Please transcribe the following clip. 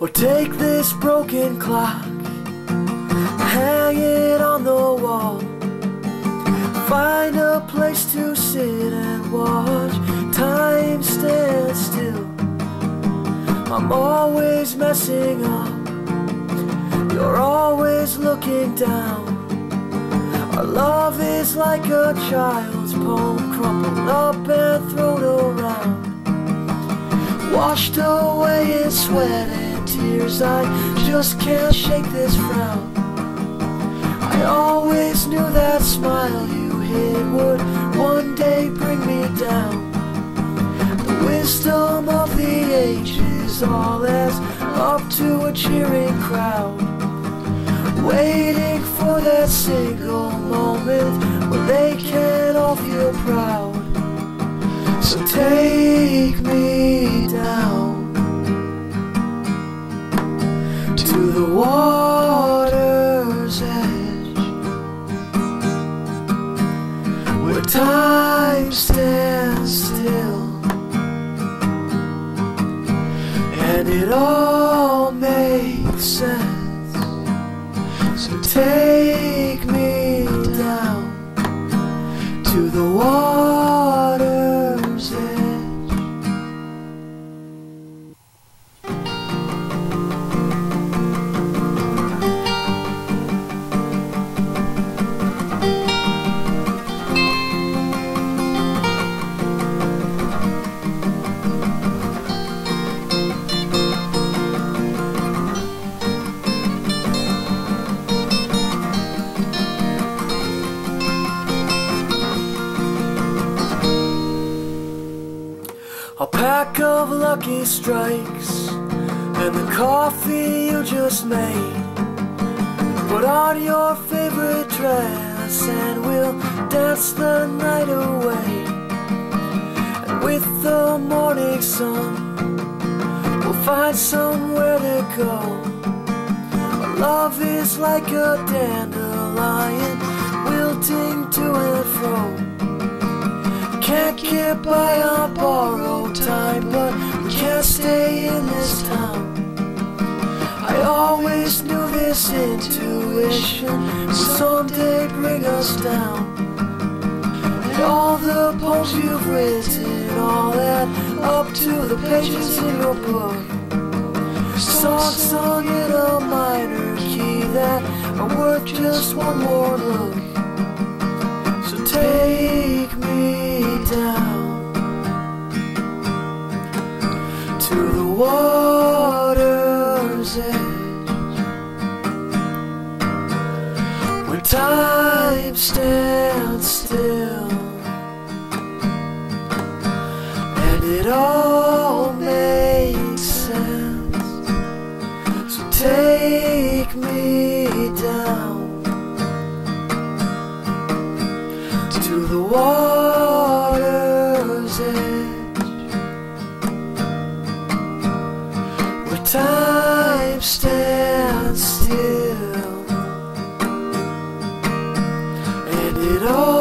Or take this broken clock, hang it on the wall. Find a place to sit and watch time stand still. I'm always messing up, you're always looking down. Our love is like a child's poem, crumpled up and thrown around. Washed away in sweat tears, I just can't shake this frown. I always knew that smile you hid would one day bring me down. The wisdom of the ages all adds up to a cheering crowd. Waiting for that single moment when they can all feel proud. So take the water's edge where time stands still and it all makes sense. So take pack of lucky strikes and the coffee you just made. Put on your favorite dress and we'll dance the night away. And with the morning sun, we'll find somewhere to go. Our love is like a dandelion wilting to and fro. Can't get by on borrowed but we can't stay in this town. I always knew this intuition would someday bring us down. And all the poems you've written, all that up to the pages in your book. Songs sung in a minor key that are worth just one more look. To the water's edge where time stands still and it all makes sense. So take me down to the water's time stands still, and it all.